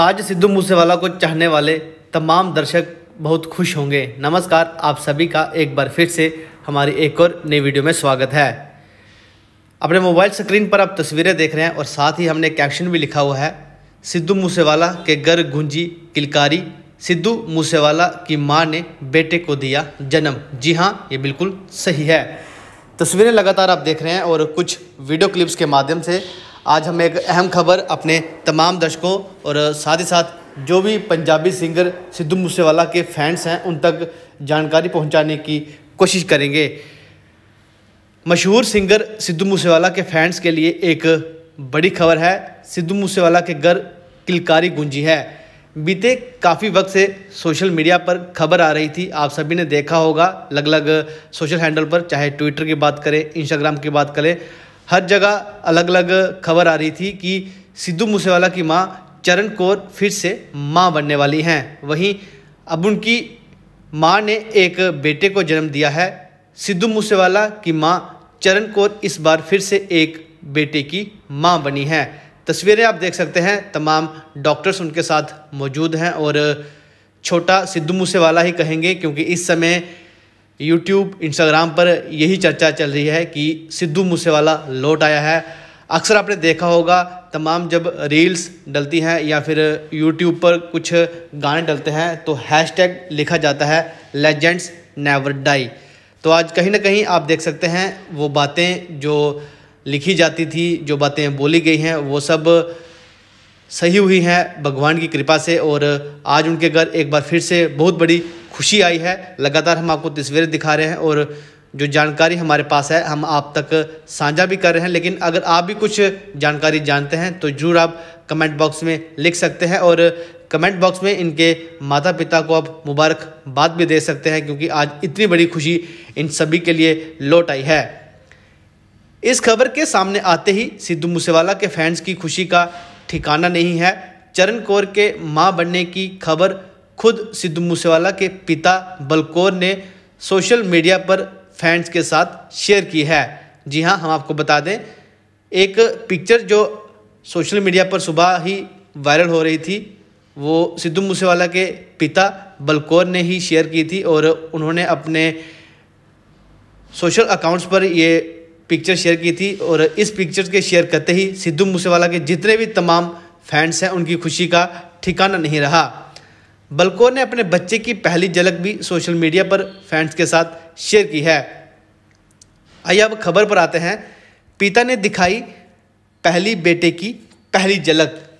आज सिद्धू मूसेवाला को चाहने वाले तमाम दर्शक बहुत खुश होंगे। नमस्कार, आप सभी का एक बार फिर से हमारी एक और नई वीडियो में स्वागत है। अपने मोबाइल स्क्रीन पर आप तस्वीरें देख रहे हैं और साथ ही हमने कैप्शन भी लिखा हुआ है, सिद्धू मूसेवाला के घर गुंजी किलकारी, सिद्धू मूसेवाला की माँ ने बेटे को दिया जन्म। जी हाँ ये बिल्कुल सही है। तस्वीरें लगातार आप देख रहे हैं और कुछ वीडियो क्लिप्स के माध्यम से आज हम एक अहम खबर अपने तमाम दर्शकों और साथ ही साथ जो भी पंजाबी सिंगर सिद्धू मूसेवाला के फैंस हैं, उन तक जानकारी पहुँचाने की कोशिश करेंगे। मशहूर सिंगर सिद्धू मूसेवाला के फैंस के लिए एक बड़ी खबर है। सिद्धू मूसेवाला के घर किलकारी गुंजी है। बीते काफ़ी वक्त से सोशल मीडिया पर खबर आ रही थी। आप सभी ने देखा होगा अलग अलग सोशल हैंडल पर, चाहे ट्विटर की बात करें, इंस्टाग्राम की बात करें हर जगह अलग अलग खबर आ रही थी कि सिद्धू मूसेवाला की माँ चरण कौर फिर से माँ बनने वाली हैं। वहीं अब उनकी माँ ने एक बेटे को जन्म दिया है। सिद्धू मूसेवाला की माँ चरण कौर इस बार फिर से एक बेटे की माँ बनी है। तस्वीरें आप देख सकते हैं। तमाम डॉक्टर्स उनके साथ मौजूद हैं और छोटा सिद्धू मूसेवाला ही कहेंगे क्योंकि इस समय यूट्यूब इंस्टाग्राम पर यही चर्चा चल रही है कि सिद्धू मूसेवाला लौट आया है। अक्सर आपने देखा होगा, तमाम जब रील्स डलती हैं या फिर यूट्यूब पर कुछ गाने डलते हैं तो हैशटैग लिखा जाता है लेजेंड्स नेवर डाई तो आज कहीं ना कहीं आप देख सकते हैं, वो बातें जो लिखी जाती थी, जो बातें बोली गई हैं, वो सब सही हुई हैं भगवान की कृपा से। और आज उनके घर एक बार फिर से बहुत बड़ी खुशी आई है। लगातार हम आपको तस्वीरें दिखा रहे हैं और जो जानकारी हमारे पास है, हम आप तक साझा भी कर रहे हैं। लेकिन अगर आप भी कुछ जानकारी जानते हैं तो ज़रूर आप कमेंट बॉक्स में लिख सकते हैं और कमेंट बॉक्स में इनके माता पिता को आप मुबारकबाद भी दे सकते हैं, क्योंकि आज इतनी बड़ी खुशी इन सभी के लिए लौट आई है। इस खबर के सामने आते ही सिद्धू मूसेवाला के फैंस की खुशी का ठिकाना नहीं है। चरण कौर के माँ बनने की खबर खुद सिद्धू मूसेवाला के पिता बलकौर ने सोशल मीडिया पर फैंस के साथ शेयर की है। जी हाँ हम आपको बता दें, एक पिक्चर जो सोशल मीडिया पर सुबह ही वायरल हो रही थी, वो सिद्धू मूसेवाला के पिता बलकौर ने ही शेयर की थी और उन्होंने अपने सोशल अकाउंट्स पर ये पिक्चर शेयर की थी और इस पिक्चर के शेयर करते ही सिद्धू मूसेवाला के जितने भी तमाम फैंस हैं, उनकी खुशी का ठिकाना नहीं रहा। बलकौर ने अपने बच्चे की पहली झलक भी सोशल मीडिया पर फैंस के साथ शेयर की है। आइए अब खबर पर आते हैं। पिता ने दिखाई पहली बेटे की पहली झलक।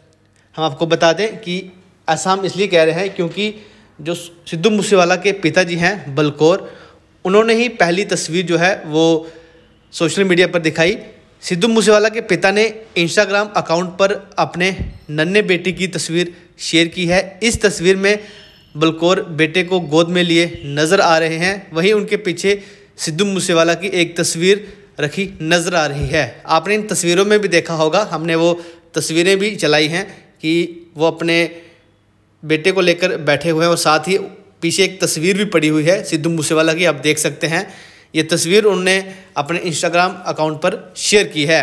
हम आपको बता दें कि ऐसा हम इसलिए कह रहे हैं क्योंकि जो सिद्धू मूसेवाला के पिताजी हैं बलकौर, उन्होंने ही पहली तस्वीर जो है वो सोशल मीडिया पर दिखाई। सिद्धू मूसेवाला के पिता ने इंस्टाग्राम अकाउंट पर अपने नन्हे बेटे की तस्वीर शेयर की है। इस तस्वीर में बलकौर बेटे को गोद में लिए नज़र आ रहे हैं। वहीं उनके पीछे सिद्धू मूसेवाला की एक तस्वीर रखी नज़र आ रही है। आपने इन तस्वीरों में भी देखा होगा, हमने वो तस्वीरें भी चलाई हैं कि वो अपने बेटे को लेकर बैठे हुए हैं और साथ ही पीछे एक तस्वीर भी पड़ी हुई है सिद्धू मूसेवाला की, आप देख सकते हैं। ये तस्वीर उन्होंने अपने इंस्टाग्राम अकाउंट पर शेयर की है।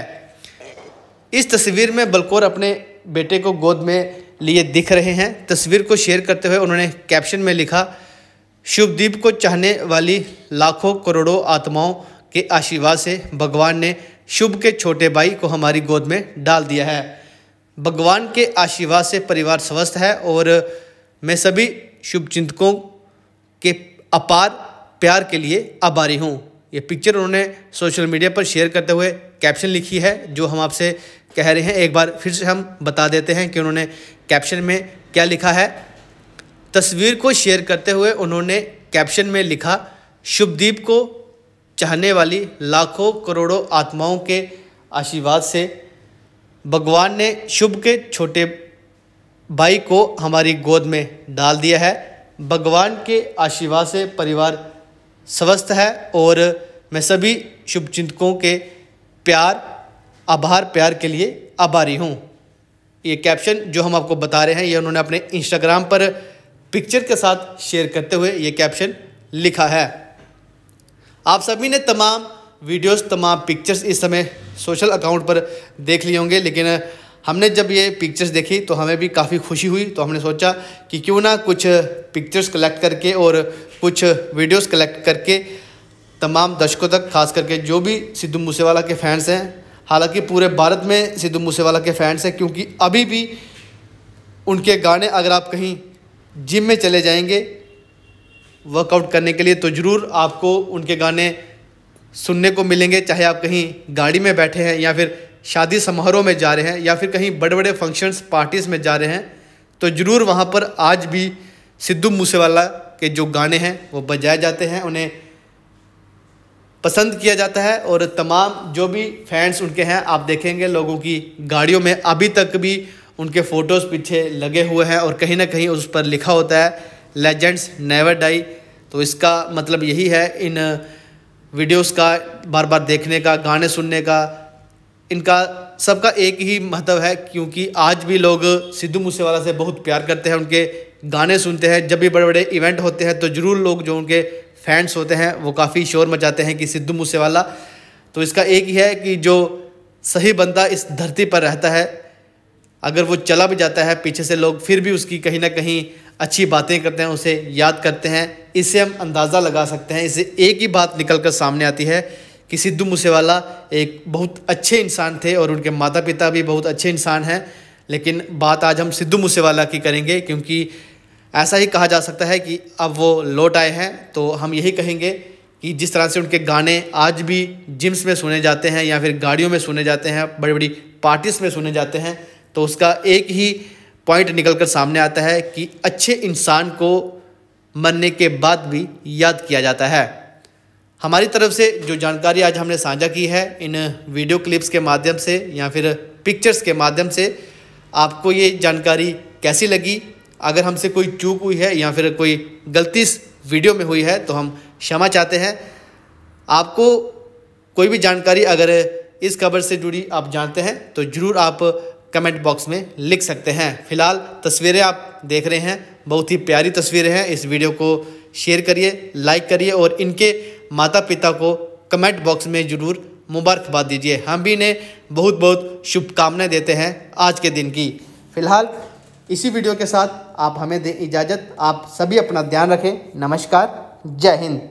इस तस्वीर में बलकौर अपने बेटे को गोद में लिए दिख रहे हैं। तस्वीर को शेयर करते हुए उन्होंने कैप्शन में लिखा, शुभदीप को चाहने वाली लाखों करोड़ों आत्माओं के आशीर्वाद से भगवान ने शुभ के छोटे भाई को हमारी गोद में डाल दिया है। भगवान के आशीर्वाद से परिवार स्वस्थ है और मैं सभी शुभचिंतकों के अपार प्यार के लिए आभारी हूँ। ये पिक्चर उन्होंने सोशल मीडिया पर शेयर करते हुए कैप्शन लिखी है, जो हम आपसे कह रहे हैं। एक बार फिर से हम बता देते हैं कि उन्होंने कैप्शन में क्या लिखा है। तस्वीर को शेयर करते हुए उन्होंने कैप्शन में लिखा, शुभदीप को चाहने वाली लाखों करोड़ों आत्माओं के आशीर्वाद से भगवान ने शुभ के छोटे भाई को हमारी गोद में डाल दिया है। भगवान के आशीर्वाद से परिवार स्वस्थ है और मैं सभी शुभचिंतकों के प्यार, आभार, प्यार के लिए आभारी हूँ। ये कैप्शन जो हम आपको बता रहे हैं, ये उन्होंने अपने इंस्टाग्राम पर पिक्चर के साथ शेयर करते हुए ये कैप्शन लिखा है। आप सभी ने तमाम वीडियोस तमाम पिक्चर्स इस समय सोशल अकाउंट पर देख लिए होंगे, लेकिन हमने जब ये पिक्चर्स देखी तो हमें भी काफ़ी खुशी हुई। तो हमने सोचा कि क्यों ना कुछ पिक्चर्स कलेक्ट करके और कुछ वीडियोस कलेक्ट करके तमाम दर्शकों तक, खास करके जो भी सिद्धू मूसेवाला के फैंस हैं। हालाँकि पूरे भारत में सिद्धू मूसेवाला के फैंस हैं, क्योंकि अभी भी उनके गाने अगर आप कहीं जिम में चले जाएँगे वर्कआउट करने के लिए तो ज़रूर आपको उनके गाने सुनने को मिलेंगे। चाहे आप कहीं गाड़ी में बैठे हैं या फिर शादी समारोह में जा रहे हैं या फिर कहीं बड़े बड़े फ़ंक्शंस पार्टीज़ में जा रहे हैं तो ज़रूर वहाँ पर आज भी सिद्धू मूसेवाला के जो गाने हैं, वो बजाए जाते हैं, उन्हें पसंद किया जाता है और तमाम जो भी फैंस उनके हैं, आप देखेंगे लोगों की गाड़ियों में अभी तक भी उनके फ़ोटोज़ पीछे लगे हुए हैं और कहीं ना कहीं उस पर लिखा होता है लेजेंड्स नेवर डाई तो इसका मतलब यही है, इन वीडियोस का बार बार देखने का, गाने सुनने का इनका सबका एक ही महत्व है, क्योंकि आज भी लोग सिद्धू मूसेवाला से बहुत प्यार करते हैं, उनके गाने सुनते हैं। जब भी बड़े बड़े इवेंट होते हैं तो ज़रूर लोग जो उनके फैंस होते हैं, वो काफ़ी शोर मचाते हैं कि सिद्धू मूसेवाला। तो इसका एक ही है कि जो सही बंदा इस धरती पर रहता है, अगर वो चला भी जाता है पीछे से लोग, फिर भी उसकी कहीं ना कहीं अच्छी बातें करते हैं, उसे याद करते हैं। इससे हम अंदाज़ा लगा सकते हैं इससे एक ही बात निकल कर सामने आती है कि सिद्धू मूसेवाला एक बहुत अच्छे इंसान थे और उनके माता पिता भी बहुत अच्छे इंसान हैं। लेकिन बात आज हम सिद्धू मूसेवाला की करेंगे, क्योंकि ऐसा ही कहा जा सकता है कि अब वो लौट आए हैं। तो हम यही कहेंगे कि जिस तरह से उनके गाने आज भी जिम्स में सुने जाते हैं या फिर गाड़ियों में सुने जाते हैं बड़ी बड़ी पार्टीज़ में सुने जाते हैं तो उसका एक ही पॉइंट निकल कर सामने आता है कि अच्छे इंसान को मरने के बाद भी याद किया जाता है। हमारी तरफ़ से जो जानकारी आज हमने साझा की है, इन वीडियो क्लिप्स के माध्यम से या फिर पिक्चर्स के माध्यम से, आपको ये जानकारी कैसी लगी? अगर हमसे कोई चूक हुई है या फिर कोई गलती इस वीडियो में हुई है तो हम क्षमा चाहते हैं। आपको कोई भी जानकारी अगर इस खबर से जुड़ी आप जानते हैं तो ज़रूर आप कमेंट बॉक्स में लिख सकते हैं। फ़िलहाल तस्वीरें आप देख रहे हैं, बहुत ही प्यारी तस्वीरें हैं। इस वीडियो को शेयर करिए, लाइक करिए और इनके माता पिता को कमेंट बॉक्स में ज़रूर मुबारकबाद दीजिए। हम भी इन्हें बहुत बहुत शुभकामनाएँ देते हैं आज के दिन की। फ़िलहाल, इसी वीडियो के साथ आप हमें दें इजाज़त। आप सभी अपना ध्यान रखें। नमस्कार। जय हिंद।